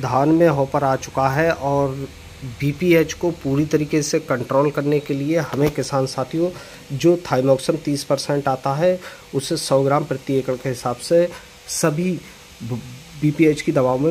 धान में हॉपर आ चुका है और बीपीएच को पूरी तरीके से कंट्रोल करने के लिए हमें किसान साथियों, जो थाइमोक्सम 30 परसेंट आता है, उसे 100 ग्राम प्रति एकड़ के हिसाब से सभी बीपीएच की दवाओं में